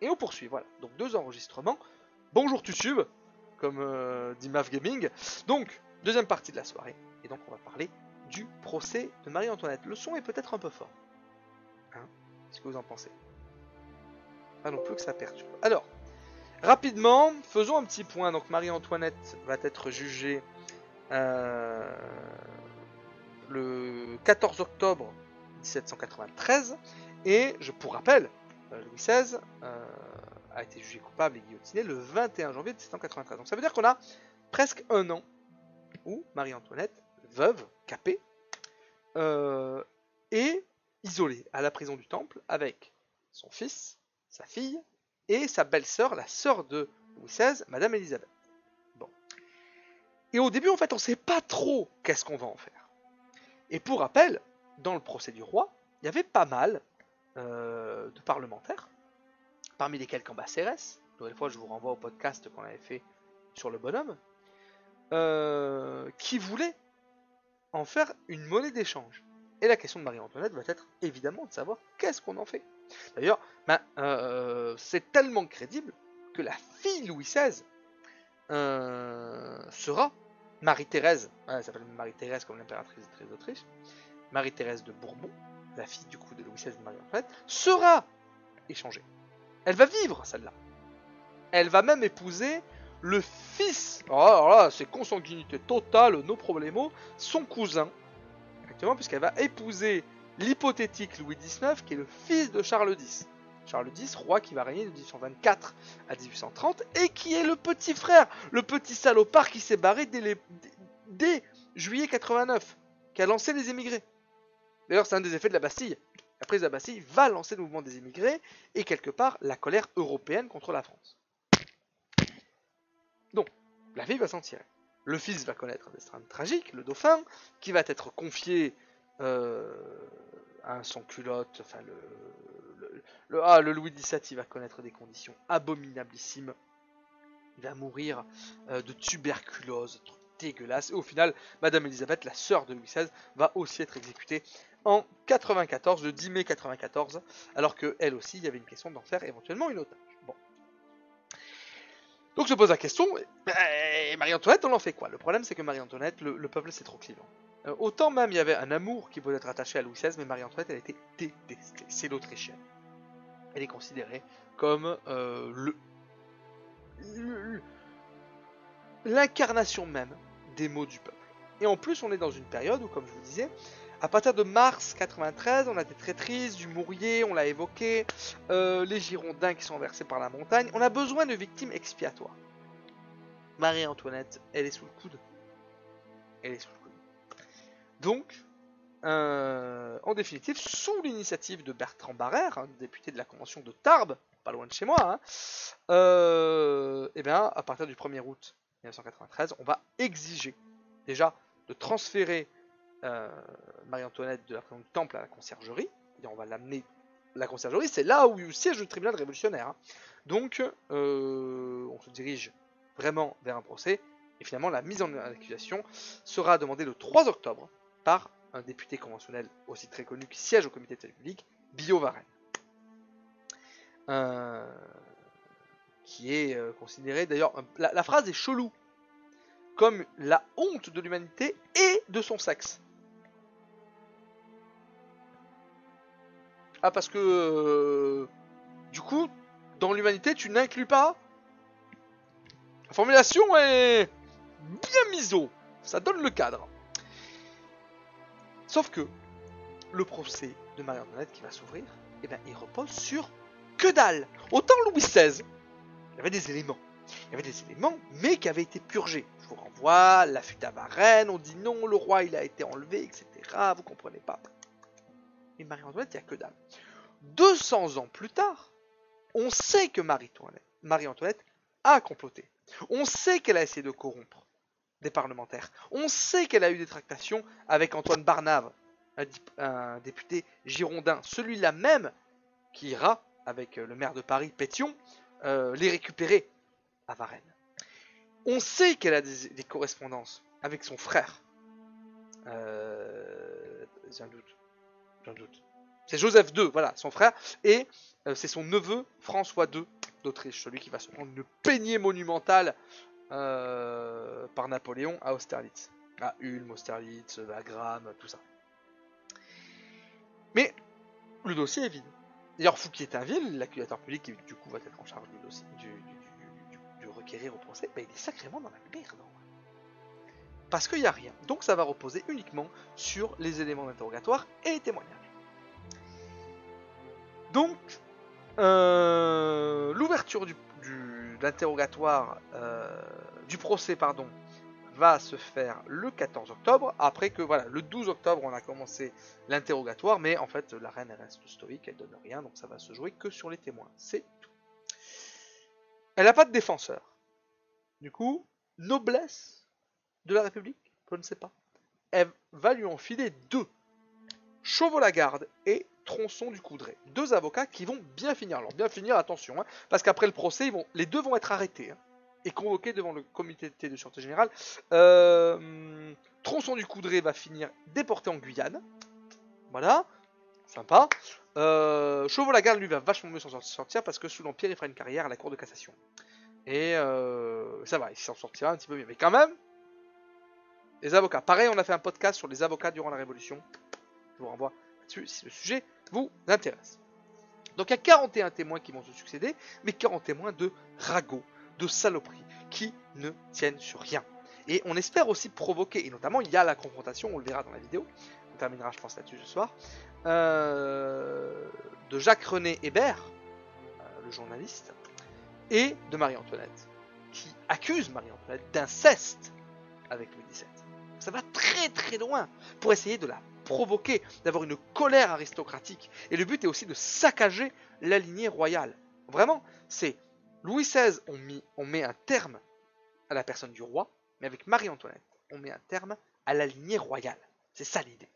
Et on poursuit, voilà. Donc deux enregistrements. Bonjour YouTube, comme euh, dit Mav Gaming. Donc, deuxième partie de la soirée. Et donc on va parler du procès de Marie-Antoinette. Le son est peut-être un peu fort. Hein? Qu'est-ce que vous en pensez? Pas non plus que ça perturbe. Alors, rapidement, faisons un petit point. Donc Marie-Antoinette va être jugée euh, le 14 octobre 1793. Et je pour rappel, Louis XVI euh, a été jugé coupable et guillotiné le 21 janvier 1793. Donc ça veut dire qu'on a presque un an où Marie-Antoinette, veuve, capée, euh, est isolée à la prison du Temple avec son fils, sa fille et sa belle-sœur, la sœur de Louis XVI, Madame Elisabeth. Bon. Et au début, en fait, on ne sait pas trop qu'est-ce qu'on va en faire. Et pour rappel, dans le procès du roi, il y avait pas mal euh, de parlementaires, parmi lesquels Cambacérès, nouvelle fois je vous renvoie au podcast qu'on avait fait sur le bonhomme, euh, qui voulaient en faire une monnaie d'échange. Et la question de Marie-Antoinette va être évidemment de savoir qu'est-ce qu'on en fait. D'ailleurs, euh, c'est tellement crédible que la fille Louis XVI sera Marie-Thérèse, elle s'appelle Marie-Thérèse comme l'impératrice d'Autriche, Marie-Thérèse de Bourbon, la fille du coup de Louis XVI de Marie-Antoinette, sera échangée. Elle va vivre celle-là. Elle va même épouser le fils, oh, alors là c'est consanguinité totale, nos problèmes, son cousin, effectivement, puisqu'elle va épouser l'hypothétique Louis XIX, qui est le fils de Charles X. Charles X, roi qui va régner de 1824 à 1830, et qui est le petit frère, le petit salopard qui s'est barré dès, dès juillet 89, qui a lancé les émigrés. D'ailleurs, c'est un des effets de la Bastille. La prise de la Bastille va lancer le mouvement des émigrés et quelque part la colère européenne contre la France. Donc, la vie va s'en tirer. Le fils va connaître un destin tragique, le dauphin, qui va être confié euh, à son culotte, enfin le, ah, le Louis XVII, il va connaître des conditions abominablissimes. Il va mourir euh, de tuberculose, dégueulasse. Et au final, Madame Elisabeth, la sœur de Louis XVI, va aussi être exécutée en 94, le 10 mai 94, alors que elle aussi, il y avait une question d'en faire éventuellement une otage. Bon. Donc se pose la question, bah, Marie-Antoinette, on en fait quoi? Le problème, c'est que Marie-Antoinette, le, le, peuple, c'est trop clivant. Euh, autant même il y avait un amour qui pouvait être attaché à Louis XVI, mais Marie-Antoinette, elle était détestée. C'est l'Autrichienne. Elle est considérée comme euh, le l'incarnation même des du peuple. Et en plus, on est dans une période où, comme je vous disais, à partir de mars 93, on a des traîtrises, du Mourier, on l'a évoqué, euh, les Girondins qui sont versés par la montagne. On a besoin de victimes expiatoires. Marie-Antoinette, elle est sous le coude. Elle est sous le coude. Donc, euh, en définitive, sous l'initiative de Bertrand Barrère, député de la Convention de Tarbes, pas loin de chez moi, hein, euh, et bien, à partir du 1er août 1993, on va exiger déjà de transférer euh, Marie-Antoinette de la prison du Temple à la conciergerie. Et on va l'amener. La conciergerie, c'est là où siège le tribunal révolutionnaire. Hein. Donc, euh, on se dirige vraiment vers un procès. Et finalement, la mise en accusation sera demandée le 3 octobre par un député conventionnel aussi très connu qui siège au comité de République, Billot Varenne. Euh, qui est euh, considéré d'ailleurs. La, la, phrase est chelou. Comme la honte de l'humanité et de son sexe. Ah, parce que. Euh, du coup, dans l'humanité, tu n'inclus pas. La formulation est bien miso. Ça donne le cadre. Sauf que le procès de Marie-Antoinette qui va s'ouvrir, eh ben, il repose sur que dalle. Autant Louis XVI, il y avait des éléments. Il y avait des éléments, mais qui avaient été purgés. Je vous renvoie, la fuite à Varennes, on dit non, le roi il a été enlevé, etc. Vous comprenez pas. Et Marie-Antoinette, il n'y a que dalle. 200 ans plus tard, on sait que Marie-Antoinette a comploté. On sait qu'elle a essayé de corrompre des parlementaires. On sait qu'elle a eu des tractations avec Antoine Barnave, un, un député girondin, celui-là même qui ira, avec le maire de Paris, Pétion, euh, les récupérer à Varennes. On sait qu'elle a des, correspondances avec son frère. Euh, j'ai un doute. J'ai un doute. C'est Joseph II, voilà, son frère, et euh, c'est son neveu François II d'Autriche, celui qui va se prendre une peignée monumentale par Napoléon à Austerlitz. À Ulm, Austerlitz, Wagram, tout ça. Mais le dossier est vide. D'ailleurs, Fouquier-Tinville, l'accusateur public qui du coup va être en charge du dossier, du, requérir au procès, ben, il est sacrément dans la merde. Parce qu'il n'y a rien. Donc ça va reposer uniquement sur les éléments d'interrogatoire et les témoignages. Donc, euh, l'ouverture du, l'interrogatoire, euh, du procès, pardon, va se faire le 14 octobre, après que voilà, le 12 octobre on a commencé l'interrogatoire, mais en fait la reine reste stoïque, elle donne rien, donc ça va se jouer que sur les témoins, c'est tout. Elle n'a pas de défenseur. Du coup, noblesse de la République, je ne sais pas. Elle va lui enfiler deux. Chauveau-Lagarde et Tronçon du Coudray. Deux avocats qui vont bien finir. Alors bien finir, attention, hein, parce qu'après le procès, ils vont, les deux vont être arrêtés. Hein est convoqué devant le comité de sûreté générale. Euh, Tronçon du Coudray va finir déporté en Guyane. Voilà, sympa. Euh, Chauveau Lagarde lui va vachement mieux s'en sortir parce que sous l'Empire il fera une carrière à la Cour de cassation. Et euh, ça va, il s'en sortira un petit peu mieux. Mais quand même, les avocats. Pareil, on a fait un podcast sur les avocats durant la Révolution. Je vous renvoie là-dessus si le sujet vous intéresse. Donc il y a 41 témoins qui vont se succéder, mais 40 témoins de ragots de saloperies qui ne tiennent sur rien. Et on espère aussi provoquer, et notamment il y a la confrontation, on le verra dans la vidéo, on terminera je pense là-dessus ce soir, euh, de Jacques-René Hébert, euh, le journaliste, et de Marie-Antoinette, qui accuse Marie-Antoinette d'inceste avec Louis XVII. Ça va très très loin pour essayer de la provoquer, d'avoir une colère aristocratique. Et le but est aussi de saccager la lignée royale. Vraiment, c'est Louis XVI, on, met un terme à la personne du roi, mais avec Marie-Antoinette, on met un terme à la lignée royale. C'est ça l'idée.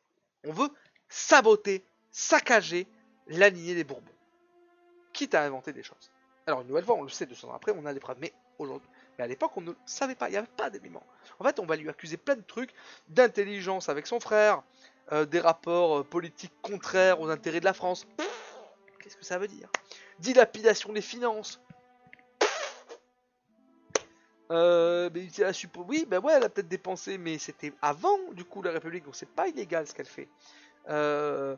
On veut saboter, saccager la lignée des Bourbons, quitte à inventer des choses. Alors une nouvelle fois, on le sait 200 ans après, on a des preuves, mais aujourd'hui, mais à l'époque, on ne savait pas, il n'y avait pas d'éléments. En fait, on va lui accuser plein de trucs, d'intelligence avec son frère, euh, des rapports euh, politiques contraires aux intérêts de la France. Qu'est-ce que ça veut dire? Dilapidation des finances. Euh, mais Oui, ben ouais, elle a peut-être dépensé, mais c'était avant, du coup, la République, donc c'est pas illégal ce qu'elle fait. Euh,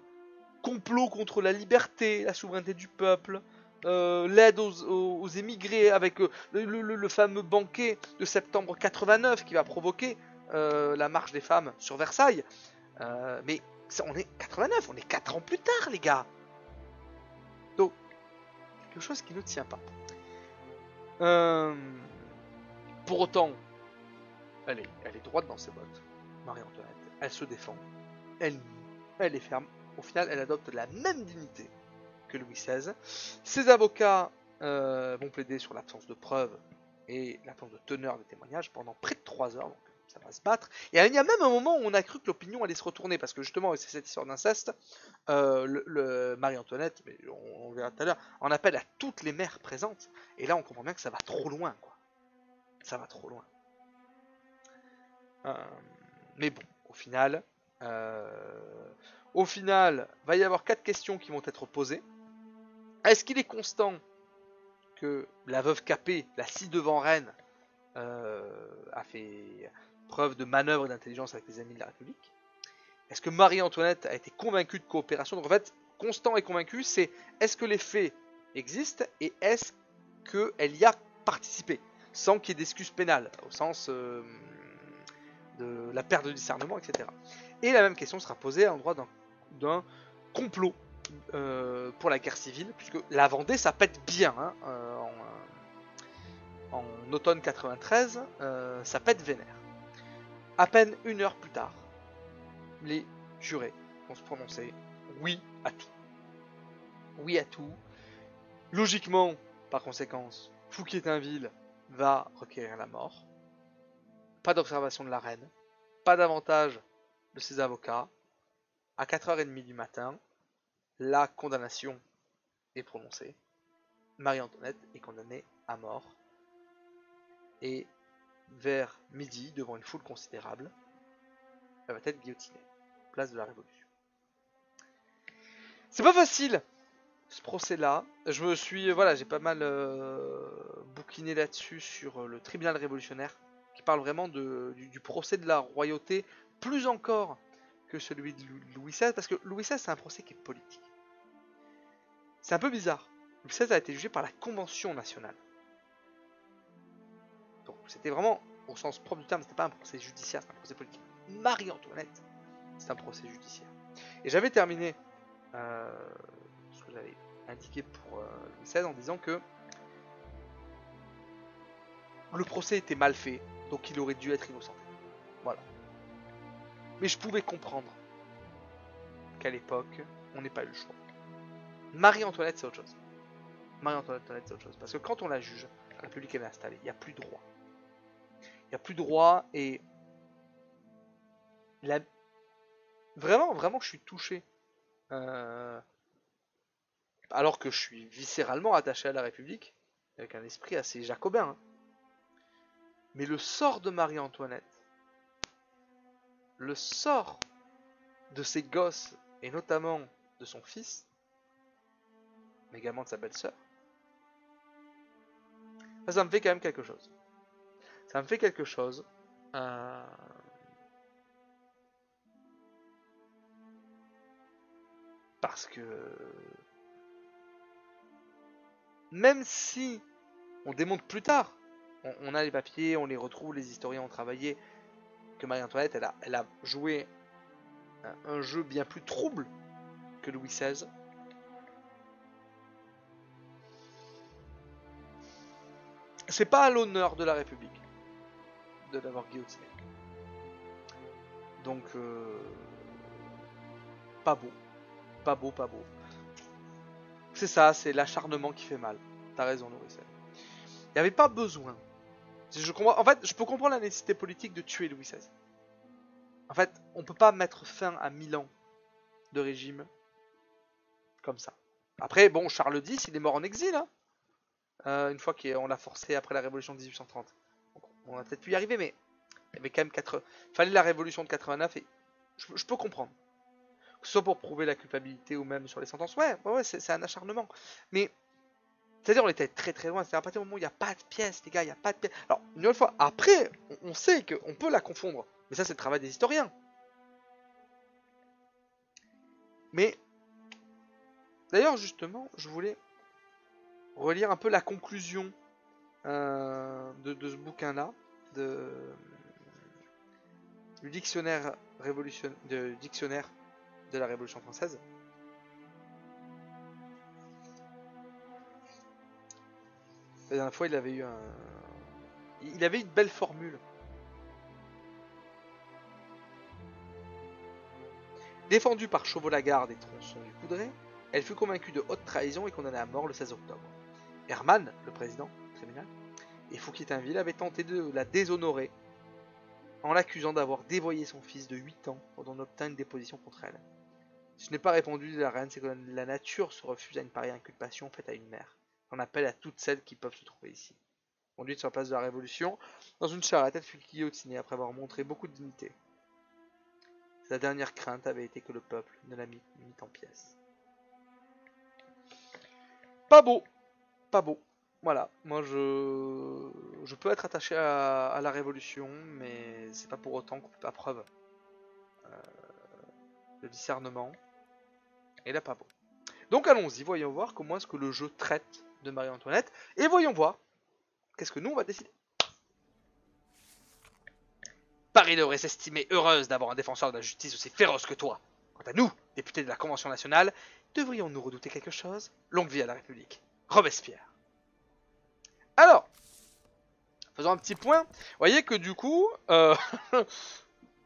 complot contre la liberté, la souveraineté du peuple, euh, l'aide aux, émigrés avec le, fameux banquet de septembre 89 qui va provoquer la marche des femmes sur Versailles. mais on est 89, on est 4 ans plus tard, les gars. Donc, quelque chose qui ne tient pas. Euh. Pour autant, elle est, elle est droite dans ses bottes, Marie-Antoinette. Elle se défend. Elle, elle est ferme. Au final, elle adopte la même dignité que Louis XVI. Ses avocats euh, vont plaider sur l'absence de preuves et l'absence de teneur des témoignages pendant près de 3 heures. Donc ça va se battre. Et il y a même un moment où on a cru que l'opinion allait se retourner parce que justement, c'est cette histoire d'inceste. Euh, le, Marie-Antoinette, on, on, verra tout à l'heure, en appelle à toutes les mères présentes. Et là, on comprend bien que ça va trop loin. Quoi ça va trop loin. Euh, mais bon, au final, euh, au final, va y avoir quatre questions qui vont être posées. Est-ce qu'il est constant que la veuve Capet, la ci devant reine, euh, a fait preuve de manœuvre et d'intelligence avec les amis de la République? Est-ce que Marie-Antoinette a été convaincue de coopération? Donc en fait, constant et convaincu, c'est est-ce que les faits existent et est-ce qu'elle y a participé? Sans qu'il y ait d'excuses pénales, au sens euh, de la perte de discernement, etc. Et la même question sera posée à l'endroit d'un complot euh, pour la guerre civile, puisque la Vendée, ça pète bien. Hein, euh, en, en, automne 93, ça pète vénère. À peine une heure plus tard, les jurés vont se prononcer oui à tout. Oui à tout. Logiquement, par conséquence, Fouquier-Tinville va requérir la mort. Pas d'observation de la reine, pas d'avantage de ses avocats. À 4h30 du matin, la condamnation est prononcée. Marie-Antoinette est condamnée à mort. Et vers midi, devant une foule considérable, elle va être guillotinée, place de la Révolution. C'est pas facile ce procès-là. Je me suis, voilà, j'ai pas mal euh, bouquiné là-dessus sur euh, le tribunal révolutionnaire, qui parle vraiment du, procès de la royauté, plus encore que celui de Louis XVI, parce que Louis XVI c'est un procès qui est politique. C'est un peu bizarre. Louis XVI a été jugé par la Convention nationale. Donc c'était vraiment, au sens propre du terme, c'était pas un procès judiciaire, c'est un procès politique. Marie-Antoinette, c'est un procès judiciaire. Et j'avais terminé euh, indiqué pour euh, Louis XVI en disant que le procès était mal fait, donc il aurait dû être innocent. Voilà. Mais je pouvais comprendre qu'à l'époque, on n'ait pas eu le choix. Marie-Antoinette, c'est autre chose. Marie-Antoinette, c'est autre chose. Parce que quand on la juge, la République est installée, il n'y a plus de droit. Il n'y a plus de droit et. La... Vraiment, vraiment, je suis touché. Euh, alors que je suis viscéralement attaché à la République, avec un esprit assez jacobin. Hein. Mais le sort de Marie-Antoinette, le sort de ses gosses, et notamment de son fils, mais également de sa belle-sœur, ça, me fait quand même quelque chose. Ça me fait quelque chose. Euh, parce que même si on démontre plus tard, on, a les papiers, on les retrouve, les historiens ont travaillé, que Marie-Antoinette, elle a, joué un, jeu bien plus trouble que Louis XVI. C'est pas à l'honneur de la République de l'avoir guillotiné. Donc, euh, pas beau. Pas beau, pas beau. C'est ça, c'est l'acharnement qui fait mal. T'as raison, Nourricel. Il n'y avait pas besoin. Je comprends, en fait, je peux comprendre la nécessité politique de tuer Louis XVI. En fait, on peut pas mettre fin à mille ans de régime comme ça. Après, bon, Charles X, il est mort en exil, hein euh, une fois qu'on l'a forcé après la révolution de 1830. on a peut-être pu y arriver, mais il y avait quand même 4... fallait la révolution de 89 et je peux comprendre soit pour prouver la culpabilité ou même sur les sentences. Ouais, ouais, ouais c'est un acharnement. Mais, c'est-à-dire, on était très très loin. C'est à partir du moment où il n'y a pas de pièces, les gars, il n'y a pas de pièces. Alors, une autre fois, après, on, sait qu'on peut la confondre. Mais ça, c'est le travail des historiens. Mais, d'ailleurs, justement, je voulais relire un peu la conclusion euh, de, ce bouquin-là, du dictionnaire révolution, de dictionnaire de la Révolution française. La dernière fois, il avait eu. Il avait une belle formule. Défendue par Chauveau-Lagarde et Tronçon du Coudray, elle fut convaincue de haute trahison et condamnée à mort le 16 octobre. Hermann, le président tribunal, et Fouquier-Tinville avaient tenté de la déshonorer en l'accusant d'avoir dévoyé son fils de 8 ans pour en obtenir une déposition contre elle. Ce n'est pas répondu de la reine, c'est que la nature se refuse à une pareille inculpation faite à une mère. On appelle à toutes celles qui peuvent se trouver ici. Conduite sur la place de la Révolution, dans une charrette, elle fut guillotinée après avoir montré beaucoup de dignité. Sa dernière crainte avait été que le peuple ne la mît, en pièces. Pas beau, pas beau. Voilà, moi je, je peux être attaché à, la Révolution, mais c'est pas pour autant qu'on peut pas preuve euh, le discernement et la pas beau. Donc allons-y, voyons voir comment est-ce que le jeu traite de Marie-Antoinette, et voyons voir qu'est-ce que nous on va décider. Paris devrait s'estimer heureuse d'avoir un défenseur de la justice aussi féroce que toi. Quant à nous, députés de la Convention nationale, devrions-nous redouter quelque chose? Longue vie à la République. Robespierre. Alors, faisons un petit point. Voyez que du coup, euh,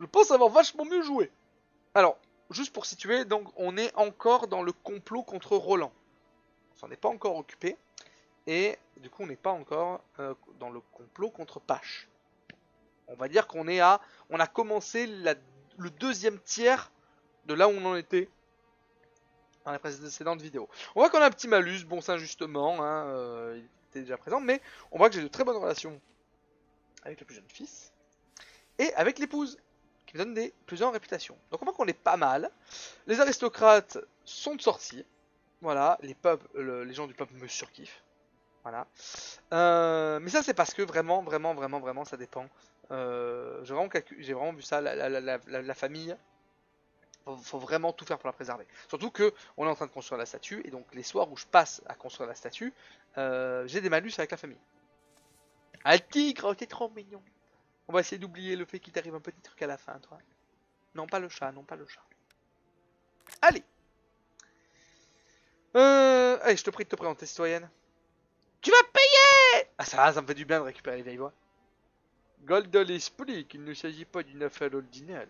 je pense avoir vachement mieux joué. Alors, juste pour situer, donc on est encore dans le complot contre Roland. On s'en est pas encore occupé. Et du coup, on n'est pas encore euh, dans le complot contre Pache. On va dire qu'on est à. On a commencé le deuxième tiers de là où on en était dans la précédente vidéo. On voit qu'on a un petit malus, bon c'est injustement, hein, euh, il était déjà présent, mais on voit que j'ai de très bonnes relations avec le plus jeune fils et avec l'épouse qui me donne des plus en réputation. Donc on voit qu'on est pas mal. Les aristocrates sont de sortie. Voilà, les gens du peuple me surkiffent. Voilà. Euh, mais ça c'est parce que vraiment, vraiment, vraiment, vraiment ça dépend. Euh, j'ai vraiment, vu ça, la, famille. Faut, faut vraiment tout faire pour la préserver. Surtout que on est en train de construire la statue et donc les soirs où je passe à construire la statue, euh, j'ai des malus avec la famille. Ah le tigre, t'es trop mignon. On va essayer d'oublier le fait qu'il t'arrive un petit truc à la fin, toi. Non, pas le chat, non, pas le chat. Allez euh... Allez, je te prie de te présenter, citoyenne. Tu vas payer Ah ça, ça me fait du bien de récupérer les vieilles voix. Goldol explique qu'il ne s'agit pas d'une affaire ordinaire.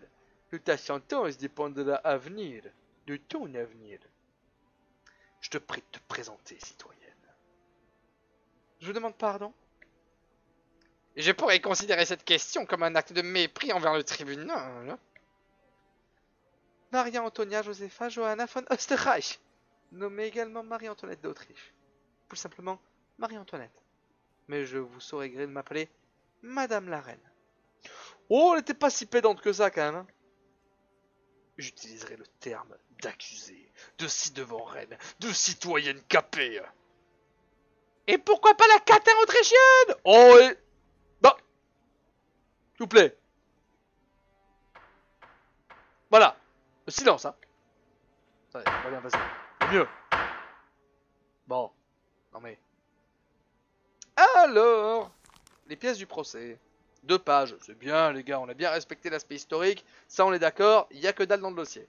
Toute ta sentence dépend de l'avenir, de ton avenir. Je te prie de te présenter, citoyenne. Je vous demande pardon? Je pourrais considérer cette question comme un acte de mépris envers le tribunal. Maria Antonia Josepha Johanna von Österreich, nommée également Marie-Antoinette d'Autriche. Plus simplement, Marie-Antoinette. Mais je vous saurais gré de m'appeler Madame la Reine. Oh, elle n'était pas si pédante que ça quand même. Hein. J'utiliserai le terme d'accusé, de ci-devant reine, de citoyenne capée. Et pourquoi pas la catin autrichienne? Oh. S'il vous plaît. Voilà. Le silence, hein. On va bien passer. Mieux. Bon. Non mais. Alors. Les pièces du procès. Deux pages. C'est bien, les gars. On a bien respecté l'aspect historique. Ça, on est d'accord. Il n'y a que dalle dans le dossier.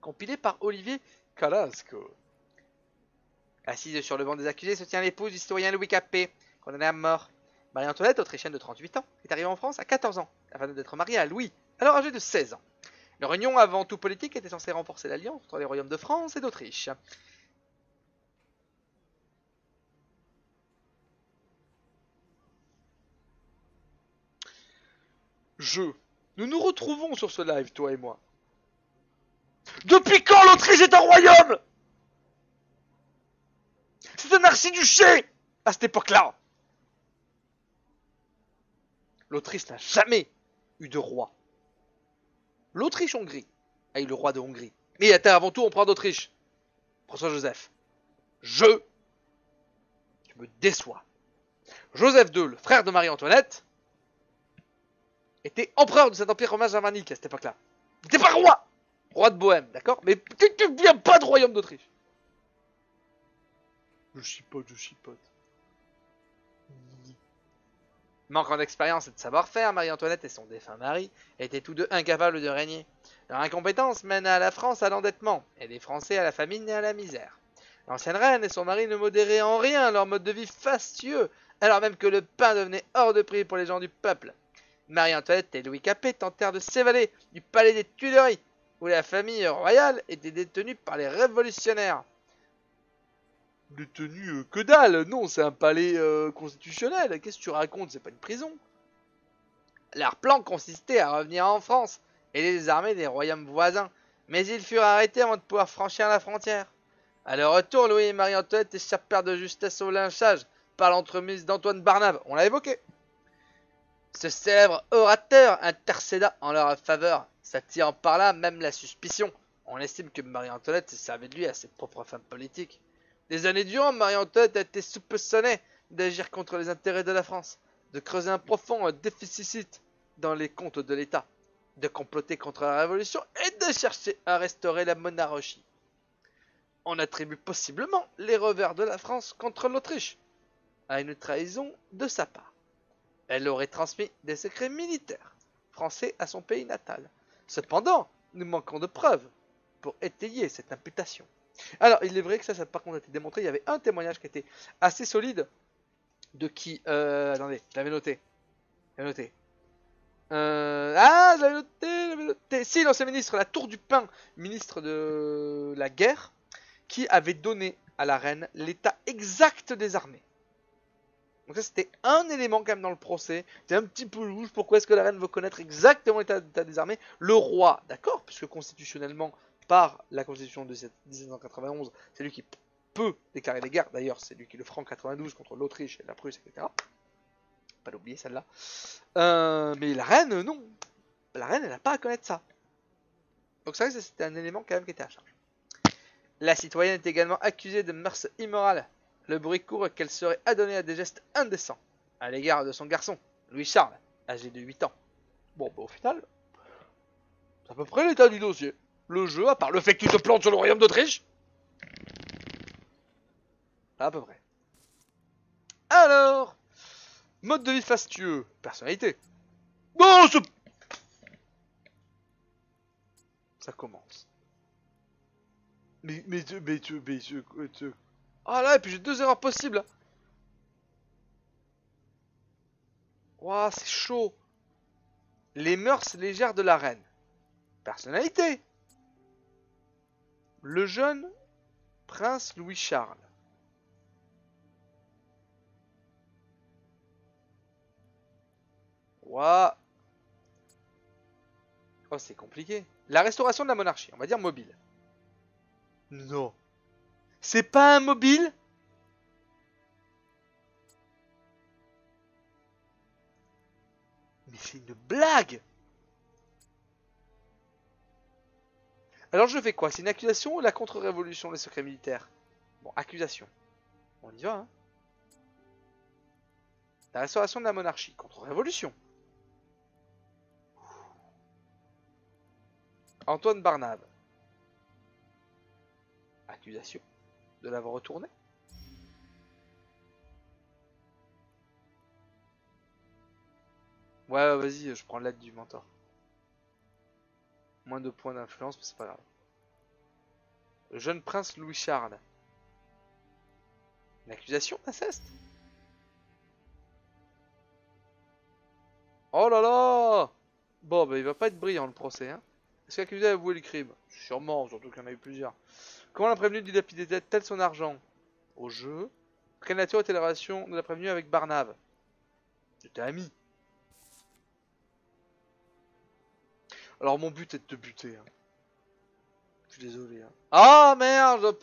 Compilé par Olivier Calasco. Assise sur le banc des accusés se tient l'épouse du citoyen Louis Capet, condamné à mort. Marie-Antoinette, autrichienne de 38 ans, est arrivée en France à 14 ans, afin d'être mariée à Louis, alors âgé de 16 ans. Leur union avant tout politique était censée renforcer l'alliance entre les royaumes de France et d'Autriche. Je. Nous nous retrouvons sur ce live, toi et moi. Depuis quand l'Autriche est un royaume? C'est un archiduché à cette époque-là l'Autriche n'a jamais eu de roi. L'Autriche-Hongrie a eu le roi de Hongrie. Mais avant tout, prend d'Autriche. François-Joseph. Je, je me déçois. Joseph II, le frère de Marie-Antoinette, était empereur de cet empire romain germanique à cette époque-là. Il n'était pas roi Roi de Bohème, d'accord? Mais il n'y a pas de royaume d'Autriche. Je chipote, je chipote. Manquant d'expérience et de savoir-faire, Marie-Antoinette et son défunt mari étaient tous deux incapables de régner. Leur incompétence mena la France à l'endettement, et les Français à la famine et à la misère. L'ancienne reine et son mari ne modéraient en rien leur mode de vie fastueux, alors même que le pain devenait hors de prix pour les gens du peuple. Marie-Antoinette et Louis Capet tentèrent de s'évader du palais des Tuileries, où la famille royale était détenue par les révolutionnaires détenu euh, que dalle. Non, c'est un palais euh, constitutionnel. Qu'est-ce que tu racontes? C'est pas une prison. Leur plan consistait à revenir en France et les armées des royaumes voisins, mais ils furent arrêtés avant de pouvoir franchir la frontière. À leur retour, Louis et Marie-Antoinette échappèrent de justesse au lynchage par l'entremise d'Antoine Barnave. On l'a évoqué. Ce célèbre orateur intercéda en leur faveur, s'attirant par là même la suspicion. On estime que Marie-Antoinette servait de lui à ses propres femmes politiques. Des années durant, Marie-Antoinette a été soupçonnée d'agir contre les intérêts de la France, de creuser un profond déficit dans les comptes de l'État, de comploter contre la Révolution et de chercher à restaurer la monarchie. On attribue possiblement les revers de la France contre l'Autriche à une trahison de sa part. Elle aurait transmis des secrets militaires français à son pays natal. Cependant, nous manquons de preuves pour étayer cette imputation. Alors, il est vrai que ça, ça par contre a été démontré. Il y avait un témoignage qui était assez solide de qui euh, Attendez, je l'avais noté. Je noté. Euh, ah, je l'avais noté, je noté. Si, l'ancien ministre, la Tour du Pain, ministre de la guerre, qui avait donné à la reine l'état exact des armées. Donc ça, c'était un élément quand même dans le procès. C'était un petit peu rouge. Pourquoi est-ce que la reine veut connaître exactement l'état des armées? Le roi, d'accord, puisque constitutionnellement, par la constitution de 1791, c'est lui qui peut déclarer des guerres. D'ailleurs, c'est lui qui le fera en 92 contre l'Autriche et la Prusse, etc. Pas l'oublier celle-là. Euh, mais la reine, non. la reine, elle n'a pas à connaître ça. Donc ça, c'était un élément quand même qui était à charge. La citoyenne est également accusée de mœurs immorales. Le bruit court qu'elle serait adonnée à des gestes indécents à l'égard de son garçon, Louis-Charles, âgé de 8 ans. Bon, bah, au final, c'est à peu près l'état du dossier. Le jeu, à part le fait que tu te plantes sur le royaume d'Autriche, à peu près. Alors, mode de vie fastueux, personnalité. Bon, ça commence. Mais, mais, mais, mais, mais, ah là, et puis j'ai deux erreurs possibles. Waouh, c'est chaud. Les mœurs légères de la reine. Personnalité. Le jeune prince Louis-Charles. Waouh. Oh, c'est compliqué. La restauration de la monarchie, on va dire mobile. Non. C'est pas un mobile? Mais c'est une blague Alors je fais quoi? C'est une accusation ou la contre-révolution des secrets militaires? Bon, accusation. On y va, hein La restauration de la monarchie, contre-révolution. Antoine Barnave. Accusation de l'avoir retourné Ouais, vas-y, je prends l'aide du mentor. Moins de points d'influence, mais c'est pas grave. Le jeune prince Louis-Charles. Une accusation d'inceste Oh là là Bon, bah il va pas être brillant le procès, hein. Est-ce qu'accusé a avoué le crime? Sûrement, surtout qu'il y en a eu plusieurs. Comment la prévenue dilapidait-elle son argent? Au jeu? Quelle nature était la relation de la prévenue avec Barnave? J'étais ami. Alors mon but est de te buter. Hein. Je suis désolé. Hein. Ah merde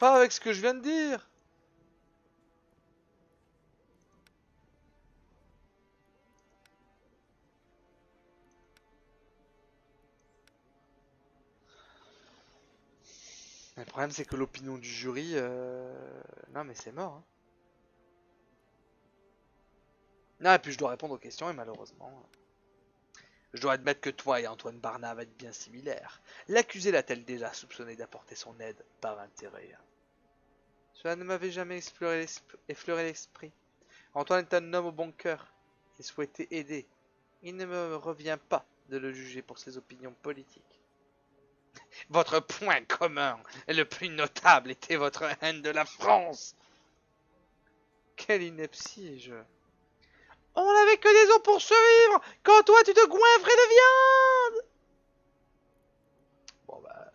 Pas avec ce que je viens de dire le problème, c'est que l'opinion du jury... Euh... Non, mais c'est mort. Hein. Non, et puis je dois répondre aux questions, et malheureusement... Je dois admettre que toi et Antoine Barnave êtes bien similaires. L'accusé l'a-t-elle déjà soupçonné d'apporter son aide par intérêt? Cela ne m'avait jamais effleuré l'esprit. Antoine est un homme au bon cœur. Il souhaitait aider. Il ne me revient pas de le juger pour ses opinions politiques. Votre point commun, le plus notable, était votre haine de la France. Quelle ineptie, je... On n'avait que des os pour survivre. Quand toi tu te goinfrais de viande. Bon bah...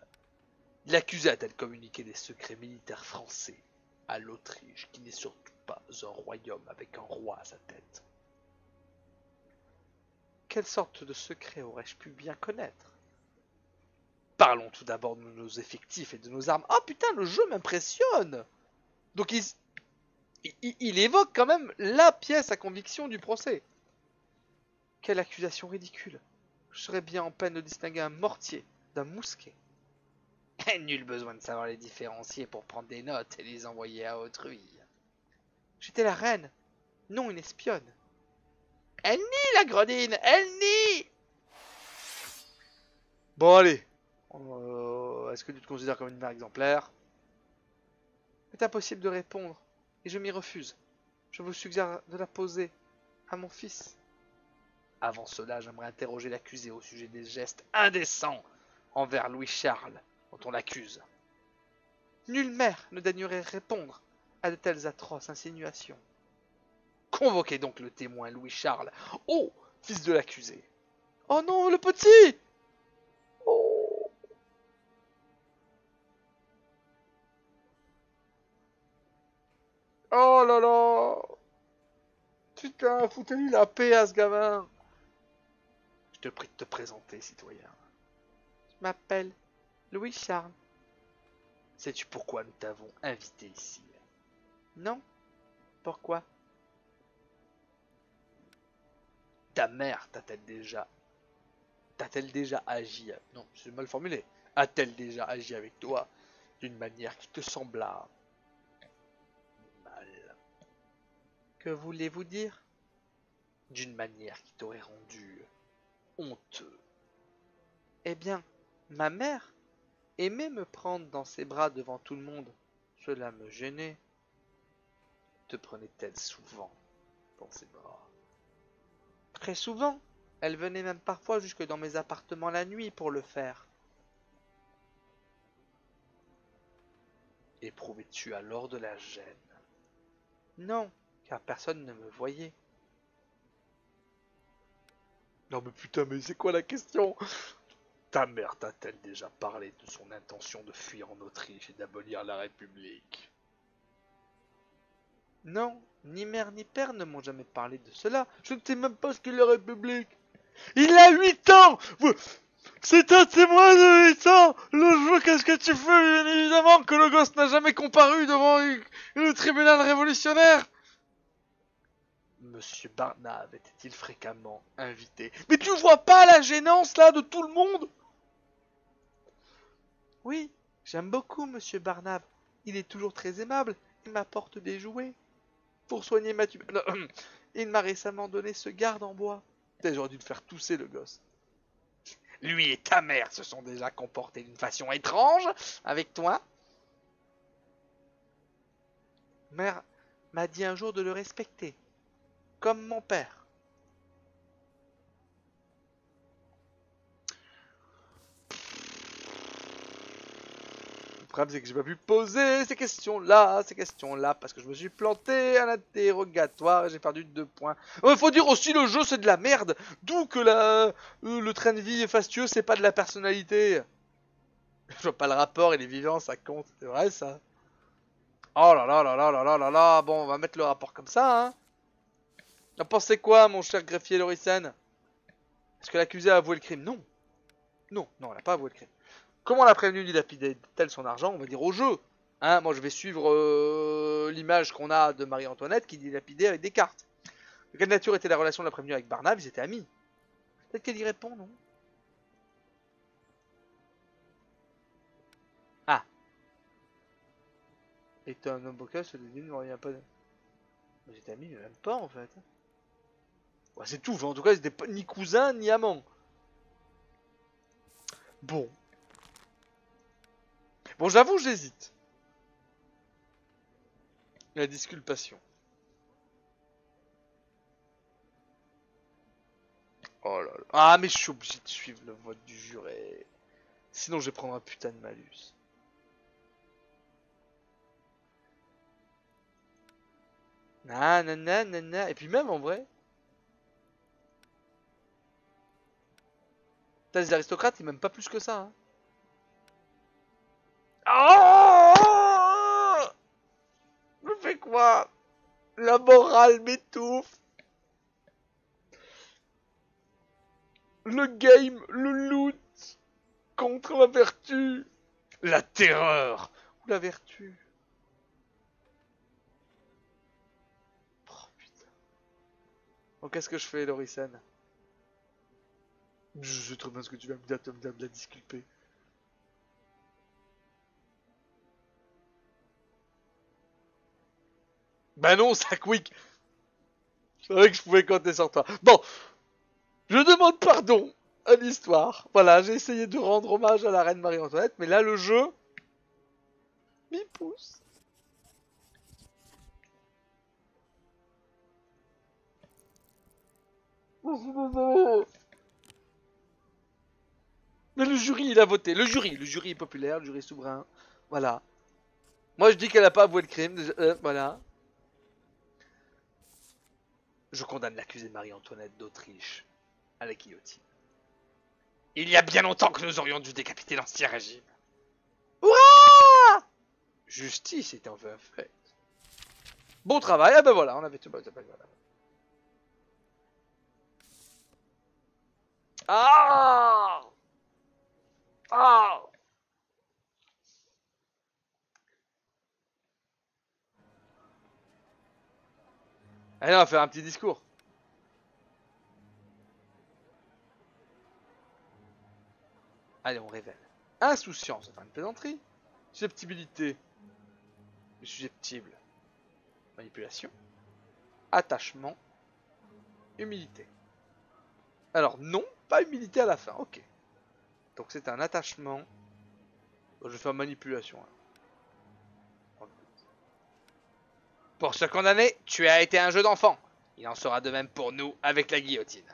L'accusé a-t-elle communiqué des secrets militaires français à l'Autriche, qui n'est surtout pas un royaume avec un roi à sa tête? Quelle sorte de secret aurais-je pu bien connaître? Parlons tout d'abord de nos effectifs et de nos armes. Oh putain, le jeu m'impressionne. Donc il, il, évoque quand même la pièce à conviction du procès. Quelle accusation ridicule. Je serais bien en peine de distinguer un mortier d'un mousquet. Nul besoin de savoir les différencier pour prendre des notes et les envoyer à autrui. J'étais la reine, non une espionne. Elle nie la gredine, elle nie Bon allez, euh, est-ce que tu te considères comme une mère exemplaire? C'est impossible de répondre, et je m'y refuse. Je vous suggère de la poser à mon fils. Avant cela, j'aimerais interroger l'accusé au sujet des gestes indécents envers Louis-Charles dont on l'accuse. Nulle mère ne daignerait répondre à de telles atroces insinuations. Convoquez donc le témoin Louis-Charles. Oh, fils de l'accusé. Oh non, le petit Oh là là Putain, foutez-lui la paix à ce gamin Je te prie de te présenter, citoyen. Je m'appelle Louis Charles. Sais-tu pourquoi nous t'avons invité ici? Non Pourquoi? Ta mère t'a-t-elle déjà... T'a-t-elle déjà agi... Non, c'est mal formulé. A-t-elle déjà agi avec toi d'une manière qui te sembla... Que voulez-vous dire? D'une manière qui t'aurait rendu honteux. Eh bien, ma mère aimait me prendre dans ses bras devant tout le monde. Cela me gênait. Te prenait-elle souvent dans ses bras? Très souvent. Elle venait même parfois jusque dans mes appartements la nuit pour le faire. Éprouvais-tu alors de la gêne? Non, car personne ne me voyait. Non mais putain, mais c'est quoi la question? Ta mère t'a-t-elle déjà parlé de son intention de fuir en Autriche et d'abolir la République? Non, ni mère ni père ne m'ont jamais parlé de cela. Je ne sais même pas ce qu'est la République. Il a 8 ans C'est un témoin de 8 ans Le jeu, qu'est-ce que tu fais? Bien évidemment que le gosse n'a jamais comparu devant le tribunal révolutionnaire Monsieur Barnave était-il fréquemment invité? Mais tu vois pas la gênance là de tout le monde? Oui, j'aime beaucoup Monsieur Barnave. Il est toujours très aimable. Il m'apporte des jouets. Pour soigner ma tube... Il m'a récemment donné ce garde en bois. J'aurais dû le faire tousser le gosse. Lui et ta mère se sont déjà comportés d'une façon étrange avec toi. Mère m'a dit un jour de le respecter mon père. Le problème, c'est que j'ai pas pu poser ces questions-là, ces questions-là, parce que je me suis planté à l'interrogatoire et j'ai perdu deux points. Il faut dire aussi, le jeu, c'est de la merde. D'où que la, euh, le train de vie fastueux, c'est pas de la personnalité. Je vois pas le rapport, il est vivant, ça compte. C'est vrai, ça. Oh là là là là là là là là. Bon, on va mettre le rapport comme ça, hein. Pensez quoi, mon cher greffier Lorisen? Est-ce que l'accusé a avoué le crime? Non. Non, non, elle n'a pas avoué le crime. Comment l'a prévenu dilapidait-elle son argent On va dire au jeu. Hein, moi, je vais suivre euh, l'image qu'on a de Marie-Antoinette qui dilapidait avec des cartes. De quelle nature était la relation de la prévenue avec Barnave Ils étaient amis. Peut-être qu'elle y répond, non? Ah. Est un homme bocal, se dit, ne revient pas. Ils étaient amis, mais même pas en fait c'est tout. en tout cas, ils n'étaient ni cousins ni amants. Bon. Bon, j'avoue, j'hésite. La disculpation. Oh là là. Ah, mais je suis obligé de suivre le vote du juré. Sinon, je vais prendre un putain de malus. Nanana, Et puis même en vrai, les aristocrates, ils m'aiment pas plus que ça. Hein. Oh Me fais quoi? La morale m'étouffe. Le game, le loot contre la vertu. La terreur ou la vertu. Oh putain. Bon, qu'est-ce que je fais, Lorisen? Je sais très bien ce que tu vas me dire, tu vas me la disculper. Bah non, ça quick C'est vrai que je pouvais compter sur toi. Bon, je demande pardon à l'histoire. Voilà, j'ai essayé de rendre hommage à la reine Marie-Antoinette, mais là, le jeu m'y pousse. Mais le jury, il a voté. Le jury, le jury populaire, le jury souverain. Voilà. Moi, je dis qu'elle n'a pas avoué le crime. Euh, voilà. Je condamne l'accusé Marie-Antoinette d'Autriche à la guillotine. Il y a bien longtemps que nous aurions dû décapiter l'ancien régime. Ouah Justice est enfin faite. Bon travail. Ah ben voilà, on avait tout. Ah Oh Allez, on va faire un petit discours. Allez, on révèle. Insouciance, enfin une plaisanterie. Susceptibilité. Susceptible. Manipulation. Attachement. Humilité. Alors non, pas humilité à la fin, ok. Donc c'est un attachement. Je vais faire manipulation. Hein. Pour ce condamné, tu as été un jeu d'enfant. Il en sera de même pour nous avec la guillotine.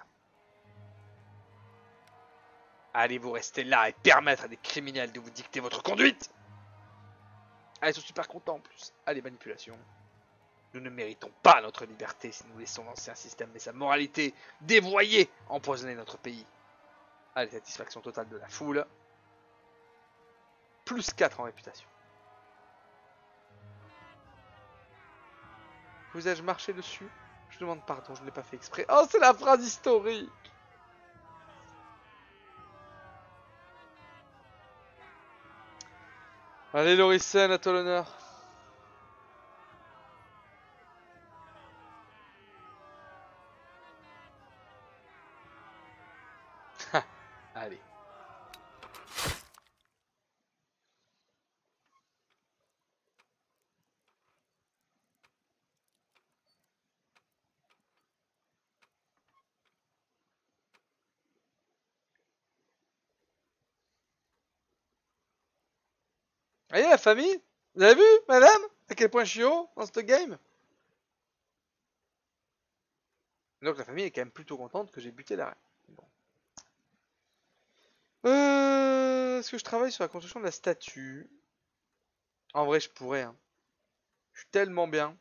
Allez-vous rester là et permettre à des criminels de vous dicter votre conduite? Ah, ils sont super contents en plus. Allez, manipulation. Nous ne méritons pas notre liberté si nous laissons l'ancien système et sa moralité dévoyée empoisonner notre pays. Allez, satisfaction totale de la foule. Plus 4 en réputation. Vous ai-je marché dessus? Je demande pardon, je ne l'ai pas fait exprès. Oh, c'est la phrase historique Allez, Loricène, à toi l'honneur. Allez. Allez la famille Vous avez vu, madame À quel point je suis haut dans ce game? Donc la famille est quand même plutôt contente que j'ai buté la reine. Bon. Euh, Est-ce que je travaille sur la construction de la statue? En vrai, je pourrais. Hein. Je suis tellement bien.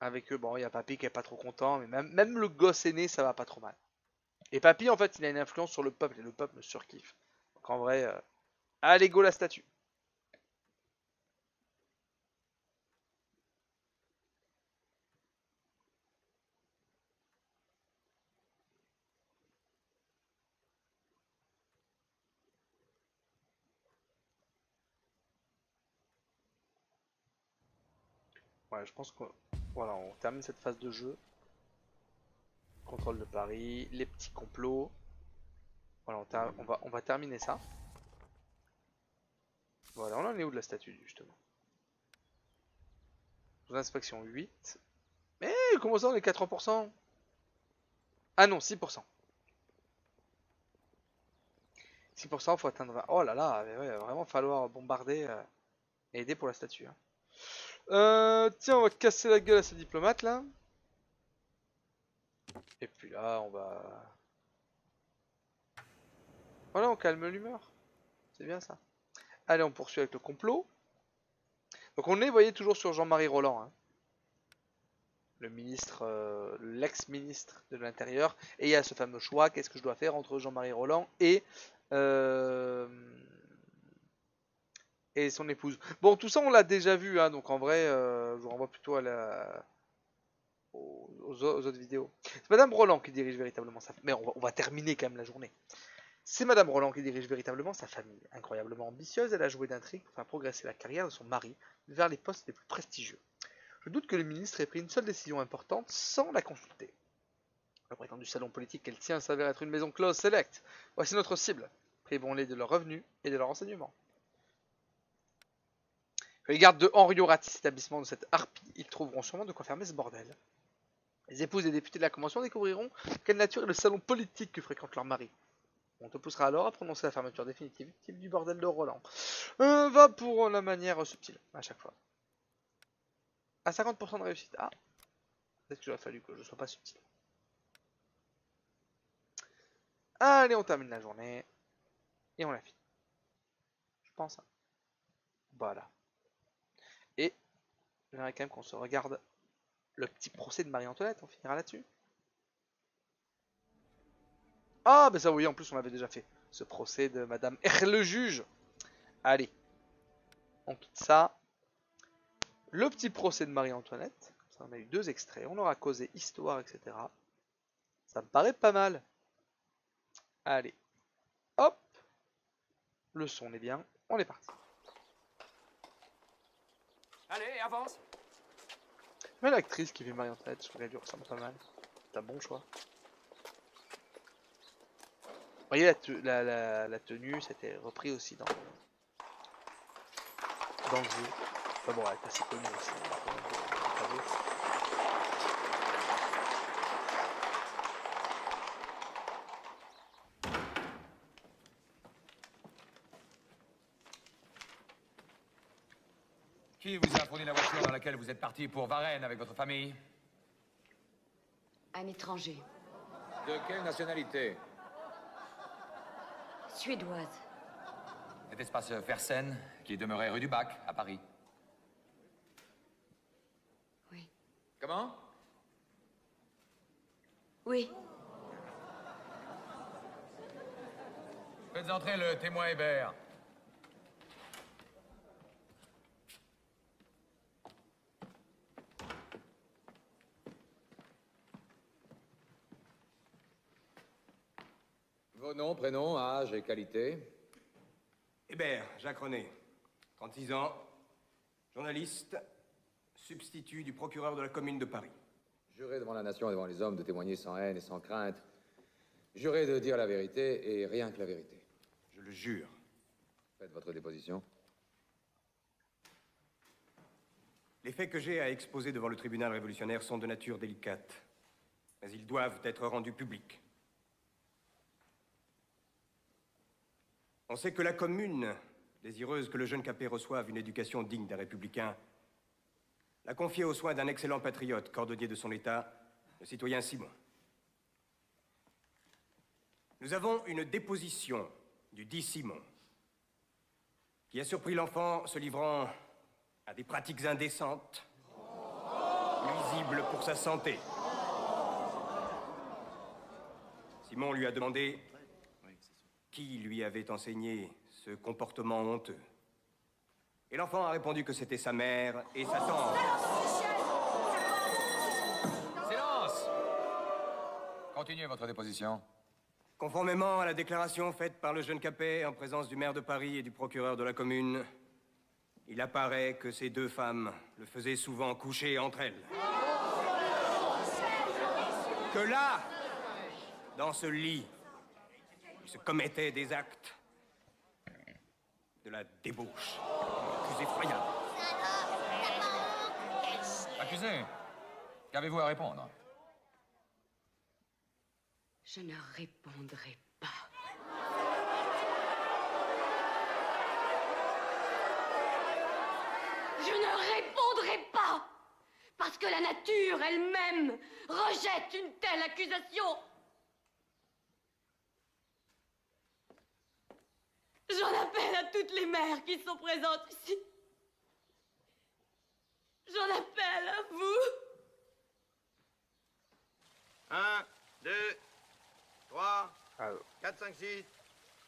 Avec eux, bon, il y a Papy qui est pas trop content, mais même, même le gosse aîné, ça va pas trop mal. Et Papy, en fait, il a une influence sur le peuple, et le peuple me surkiffe. Donc en vrai, euh... allez, go la statue. Je pense que voilà, on termine cette phase de jeu. Contrôle de Paris, les petits complots. Voilà, on, va, on va terminer ça. Voilà, on en est où de la statue justement? Inspection 8. Mais comment ça on est 4% Ah non, 6%. 6%, faut atteindre Oh là là, il va vraiment falloir bombarder euh, et aider pour la statue. Hein. Euh, tiens, on va casser la gueule à ce diplomate là. Et puis là, on va... Voilà, on calme l'humeur. C'est bien ça. Allez, on poursuit avec le complot. Donc on est, vous voyez, toujours sur Jean-Marie Roland. Hein. Le ministre, euh, l'ex-ministre de l'Intérieur. Et il y a ce fameux choix, qu'est-ce que je dois faire entre Jean-Marie Roland et... Euh, et son épouse. Bon, tout ça, on l'a déjà vu, hein, donc en vrai, euh, je vous renvoie plutôt aux, autres vidéos. C'est Madame Roland qui dirige véritablement sa famille. Mais on va, terminer quand même la journée. C'est Madame Roland qui dirige véritablement sa famille. Incroyablement ambitieuse, elle a joué d'intrigue pour faire progresser la carrière de son mari vers les postes les plus prestigieux. Je doute que le ministre ait pris une seule décision importante sans la consulter. Le prétendu salon politique qu'elle tient s'avère être une maison close select. Voici notre cible. Privons-les de leurs revenus et de leurs renseignements. Les gardes de Henriot ratissent l'établissement de cette harpie. Ils trouveront sûrement de quoi fermer ce bordel. Les épouses des députés de la Convention découvriront quelle nature est le salon politique que fréquente leur mari. On te poussera alors à prononcer la fermeture définitive du bordel de Roland. Euh, va pour la manière subtile, à chaque fois. À 50% de réussite. Ah Peut-être qu'il aurait fallu que je sois pas subtil. Allez, on termine la journée. Et on la finit. Je pense. Hein. Voilà. J'aimerais quand même qu'on se regarde le petit procès de Marie-Antoinette, on finira là-dessus. Ah, ben ça oui, en plus on l'avait déjà fait. Ce procès de Madame R le juge. Allez, on quitte ça. Le petit procès de Marie-Antoinette. On a eu deux extraits, on aura causé histoire, etc. Ça me paraît pas mal. Allez, hop. Le son est bien, on est parti. Allez, avance Mais l'actrice qui fait Marie-Antoinette, je trouve qu'elle lui ressemble pas mal. C'est un bon choix. voyez la, te- la, la, la tenue, c'était repris aussi dans, dans le jeu. Enfin bon, elle est assez connue aussi. hein, quand même, de- de cadeau. Qui vous a fourni la voiture dans laquelle vous êtes parti pour Varennes avec votre famille Un étranger. De quelle nationalité Suédoise. Cet espace Fersen, qui demeurait rue du Bac, à Paris. Oui. Comment Oui. Faites entrer le témoin Hébert. Vos noms, prénoms, âge et qualité Hébert, Jacques René, 36 ans, journaliste, substitut du procureur de la commune de Paris. Jurez devant la nation et devant les hommes de témoigner sans haine et sans crainte. Jurez de dire la vérité et rien que la vérité. Je le jure. Faites votre déposition. Les faits que j'ai à exposer devant le tribunal révolutionnaire sont de nature délicate, mais ils doivent être rendus publics. On sait que la commune, désireuse que le jeune Capet reçoive une éducation digne d'un républicain, l'a confié aux soins d'un excellent patriote, cordonnier de son État, le citoyen Simon. Nous avons une déposition du dit Simon, qui a surpris l'enfant se livrant à des pratiques indécentes, nuisibles pour sa santé. Simon lui a demandé qui lui avait enseigné ce comportement honteux. Et l'enfant a répondu que c'était sa mère et sa tante. Silence Continuez votre déposition. Conformément à la déclaration faite par le jeune Capet en présence du maire de Paris et du procureur de la commune, il apparaît que ces deux femmes le faisaient souvent coucher entre elles. Que là, dans ce lit, il se commettait des actes de la débauche. Plus effroyable. Accusé, qu'avez-vous à répondre? Je ne répondrai pas. Je ne répondrai pas! Parce que la nature elle-même rejette une telle accusation J'en appelle à toutes les mères qui sont présentes ici. J'en appelle à vous. 1, 2, 3, Alors. 4, 5, 6.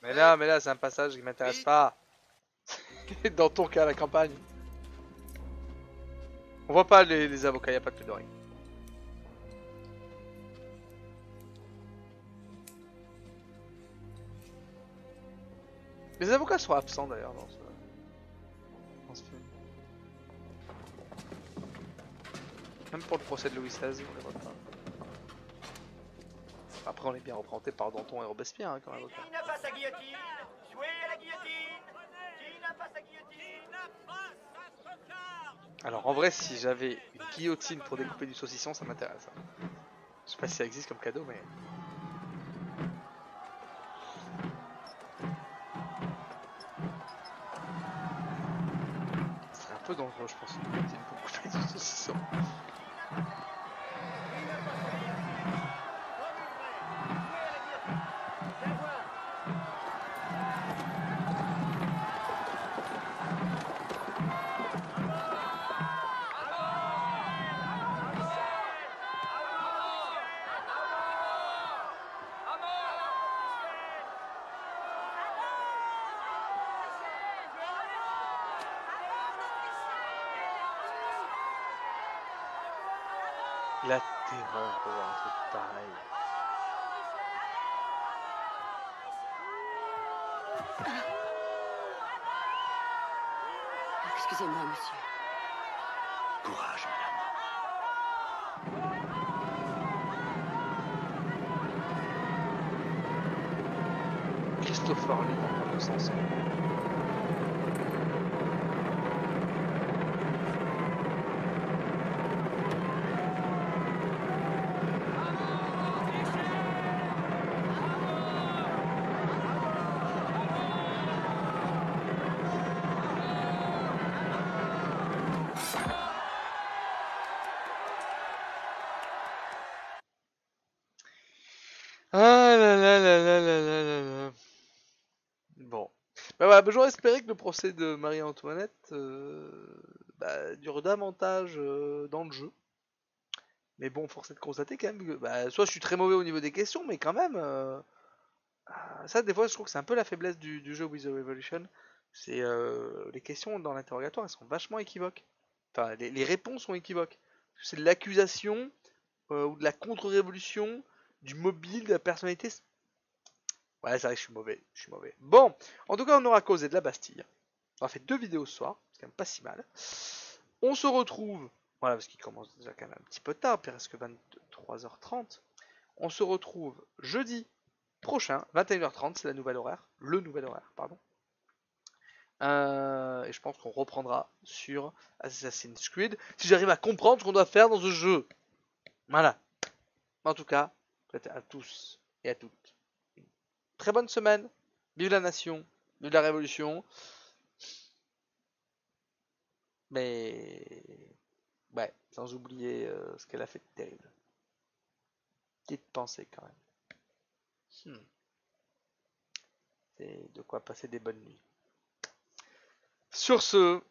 Mais là, mais là, c'est un passage qui m'intéresse pas. Dans ton cas, la campagne. On voit pas les, les avocats, y a pas de plaidoirie. Les avocats sont absents d'ailleurs dans ce, dans ce film. Même pour le procès de Louis XVI, on les voit pas. Après, on est bien représenté par Danton et Robespierre hein, comme avocat. Qui n'a pas sa guillotine? Jouez à la guillotine Qui n'a pas sa guillotine? Alors en vrai, si j'avais une guillotine pour découper du saucisson, ça m'intéresse. hein. Je sais pas si ça existe comme cadeau, mais. Peu dangereux, je pense, interrompre en taille. Excusez-moi, monsieur. Courage, madame. Christopher Lee, 200 Bah j'aurais espéré que le procès de Marie-Antoinette euh, bah, dure davantage euh, dans le jeu. Mais bon, force est de constater quand même que bah, soit je suis très mauvais au niveau des questions, mais quand même, euh, ah, ça des fois je trouve que c'est un peu la faiblesse du, jeu With the Revolution. C'est les questions dans l'interrogatoire, elles sont vachement équivoques. Enfin, les, les réponses sont équivoques. C'est de l'accusation ou de la contre-révolution du mobile, de la personnalité. Ouais, c'est vrai que je suis mauvais. Je suis mauvais. Bon, en tout cas, on aura causé de la Bastille. On a fait deux vidéos ce soir, c'est quand même pas si mal. On se retrouve, voilà, parce qu'il commence déjà quand même un petit peu tard, presque 23h30. On se retrouve jeudi prochain, 21h30, c'est la nouvelle horaire, le nouvel horaire, pardon. Euh, et je pense qu'on reprendra sur Assassin's Creed si j'arrive à comprendre ce qu'on doit faire dans ce jeu. Voilà. En tout cas, à tous et à toutes très bonne semaine. Vive la nation, vive la révolution. Mais ouais, sans oublier euh, ce qu'elle a fait de terrible. Petite pensée quand même. Hmm. C'est de quoi passer des bonnes nuits. Sur ce,